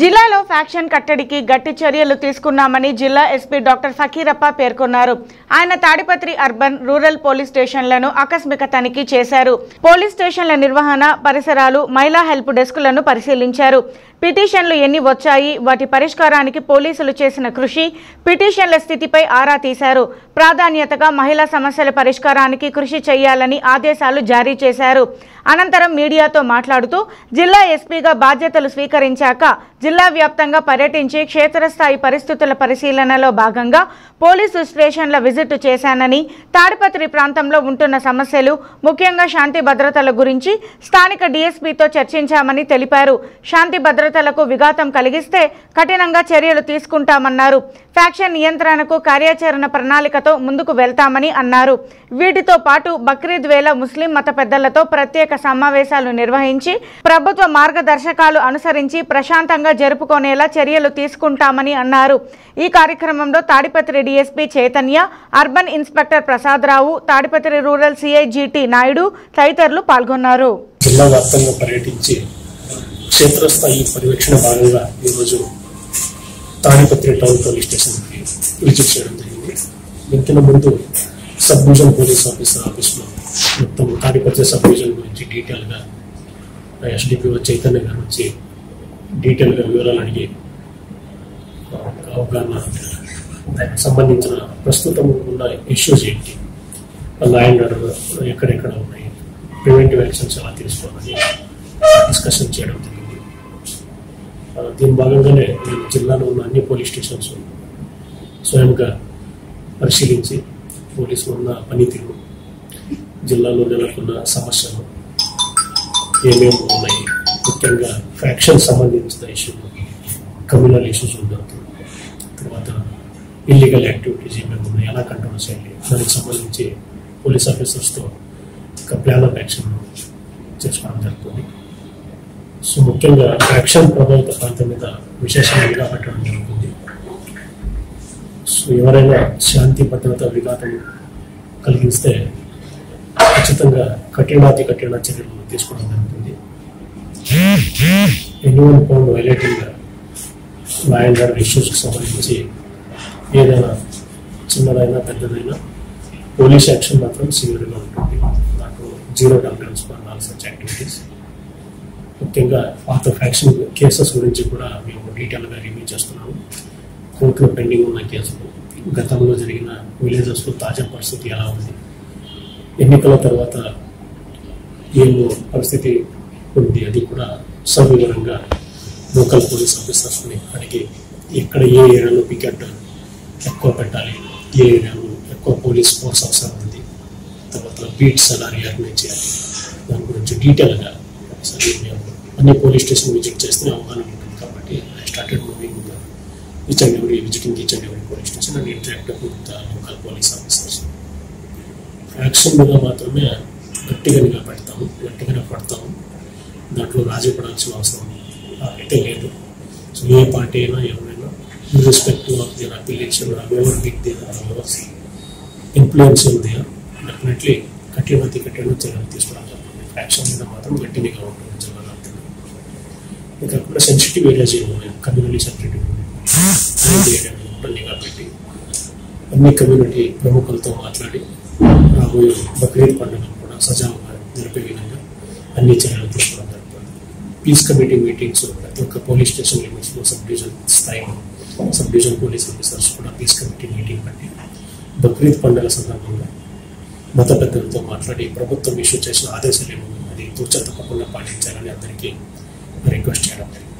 జిల్లాలో ఫ్యాక్షన్ కట్టడికి గట్టి చర్యలు తీసుకున్నామని జిల్లా ఎస్పీ డాక్టర్ ఫకీరప్ప పేర్కొన్నారు. ఆయన తాడిపత్రి అర్బన్ రూరల్ పోలీస్ స్టేషన్లను ఆకస్మిక తనిఖీ చేశారు. పోలీస్ స్టేషన్ల నిర్వహణ పరిసరాలు మహిళా హెల్ప్ డెస్కులను పరిశీలించారు. పిటిషన్లు ఎన్ని వచ్చాయి వాటి పరిష్కారానికి పోలీసులు చేసిన కృషి పిటిషన్ల స్థితిపై ఆరా తీశారు. ప్రాధాన్యతగా మహిళా సమస్యల పరిష్కారానికి కృషి చేయాలని ఆదేశాలు జారీ చేశారు. అనంతరం మీడియాతో మాట్లాడుతూ జిల్లా ఎస్పీగా బాధ్యతలు స్వీకరించాక జిల్లా వ్యాప్తంగా పర్యటించి క్షేత్రస్థాయి పరిస్థితుల పరిశీలనలో భాగంగా పోలీసు స్టేషన్ల విజిట్ చేశానని తాడిపత్రి ప్రాంతంలో ఉంటున్న సమస్యలు ముఖ్యంగా శాంతి భద్రతల గురించి స్థానిక డీఎస్పీతో చర్చించామని తెలిపారు. శాంతి భద్రతలకు విఘాతం కలిగిస్తే కఠినంగా చర్యలు తీసుకుంటామన్నారు. ఫ్యాక్షన్ నియంత్రణకు కార్యాచరణ ప్రణాళికతో ముందుకు వెళ్తామని అన్నారు. వీటితో పాటు బక్రీద్ వేళ ముస్లిం మత పెద్దలతో ప్రత్యేక సమావేశాలు నిర్వహించి ప్రభుత్వ మార్గదర్శకాలు అనుసరించి ప్రశాంతంగా జరుపుకునేలా చర్యలు తీసుకుంటామని అన్నారు. ఈ కార్యక్రమంలో Tadipatri DSP Chaitanya urban inspector Prasadarao Tadipatri rural CI G T Naidu తదితరులు పాల్గొన్నారు. జిల్లా వ్యాప్తంగా పర్యటించి క్షేత్రస్థాయి పర్యవేక్షణ భాగంగా ఈరోజు తాడిపత్రి టౌన్ పోలీస్ స్టేషన్కి విజిట్ చేయడం జరిగింది. దీనికన్నా ముందు సబ్ డివిజన్ పోలీస్ ఆఫీసర్ ఆఫీస్లో మొత్తం తాడిపత్రి సబ్ డివిజన్ గురించి డీటెయిల్గా ఎస్డిపిఓ చైతన్య గారు వచ్చి డీటెయిల్గా వివరాలు అడిగి అవగాహన దానికి సంబంధించిన ప్రస్తుతం ఉన్న ఇష్యూస్ ఏంటి? లా అండ్ ఆర్డర్ ఎక్కడెక్కడ ఉన్నాయి? ప్రివెంటివ్ యాక్షన్స్ ఎలా తీసుకోవాలని డిస్కషన్ చేయడం జరిగింది. దీని భాగంగానే నేను జిల్లాలో ఉన్న అన్ని పోలీస్ స్టేషన్స్ స్వయంగా పరిశీలించి పోలీసులు ఉన్న పనితీరు జిల్లాలో నెలకొన్న సమస్యలు ఏమేమి ఉన్నాయి? ముఖ్యంగా ఫ్యాక్షన్ సంబంధించిన ఇష్యూలు కమ్యూనల్ ఇష్యూస్ ఉండదు తర్వాత ఇల్లీగల్ యాక్టివిటీస్ ఏమేమి ఉన్నాయి ఎలా కంట్రోల్ చేయాలి దానికి సంబంధించి పోలీస్ ఆఫీసర్స్తో ఒక ప్లాన్ ఆఫ్ యాక్షన్ చేసుకోవడం జరుగుతుంది. సో ముఖ్యంగా యాక్షన్ ప్రభావిత ప్రాంతం మీద విశేషంగా నిఘా పెట్టడం జరుగుతుంది. సో ఎవరైనా శాంతి భద్రత విఘాతం కలిగిస్తే ఖచ్చితంగా కఠినాతి కఠిన చర్యలు తీసుకోవడం జరుగుతుంది. ఎన్నో ఫోన్ వైలేటింగ్ లా ఇష్యూస్కి సంబంధించి ఏదైనా చిన్నదైనా పెద్దదైనా పోలీస్ యాక్షన్ మాత్రం సివియర్గా ఉంటుంది. నాకు zero tolerance for all such activities ముఖ్యంగా పాత ఫ్యాక్షన్ కేసెస్ గురించి కూడా మేము డీటెయిల్గా రివ్యూ చేస్తున్నాము. కోర్టులో పెండింగ్ ఉన్న కేసులు గతంలో జరిగిన విలేజెస్లో తాజా పరిస్థితి ఎలా ఉంది? ఎన్నికల తర్వాత ఏమో పరిస్థితి ఉంది. అది కూడా సవివరంగా లోకల్ పోలీస్ ఆఫీసర్స్ని అడిగి ఎక్కడ ఏ ఏరియాలో పికెట్ ఎక్కువ పెట్టాలి ఏ ఏరియాలో ఎక్కువ పోలీస్ ఫోర్స్ అవసరం ఉంది. తర్వాత బీట్స్ ఎలా రియాగ్నైజ్ చేయాలి. దాని గురించి డీటెయిల్గా ఒకసారి మేము అన్ని పోలీస్ స్టేషన్ విజిట్ చేస్తే అవగాహన ఉంటుంది కాబట్టి I started moving each and every visiting each and every police station and interact with local police officers. Action మీద మాత్రమే గట్టిగా నిఘా పెడతాము గట్టిగానే పడతాము. దాంట్లో రాజీ పడాల్సిన అవసరం అయితే లేదు. సో ఏ పార్టీ అయినా ఎవరైనా irrespective of their affiliation ever big their ever influence ఉంది డెఫినెట్లీ కఠినతి కఠిన చర్యలు తీసుకోవడం జరుగుతుంది. యాక్షన్ మీద మాత్రం గట్టిగా ఉంటుంది జిల్లా వ్యాప్తంగా ఇంకా సెన్సిటివ్ ఏరియాస్ ఏమి కమ్యూనిటీ సెన్సిటివ్ అలాంటి ఏరియా నిఘా పెట్టి అన్ని కమ్యూనిటీ ప్రముఖులతో మాట్లాడి రాబోయే బక్రీద్ పండుగను కూడా సజావుగా జరిపే విధంగా అన్ని చర్యలు తీసుకోవడం పీస్ కమిటీ మీటింగ్స్ ప్రతి ఒక్క పోలీస్ స్టేషన్ లిమిట్స్లో సబ్ డివిజన్ స్థాయిలో సబ్ డివిజన్ పోలీస్ ఆఫీసర్స్ కూడా పీస్ కమిటీ మీటింగ్ పెట్టి బక్రీద్ పండుగ సందర్భంగా మత పెద్దలతో మాట్లాడి ప్రభుత్వం ఇష్యూ చేసిన ఆదేశాలు ఏమో అది తూచా తప్పకుండా పాటించాలని అందరికీ రిక్వెస్ట్ చేయడం జరిగింది.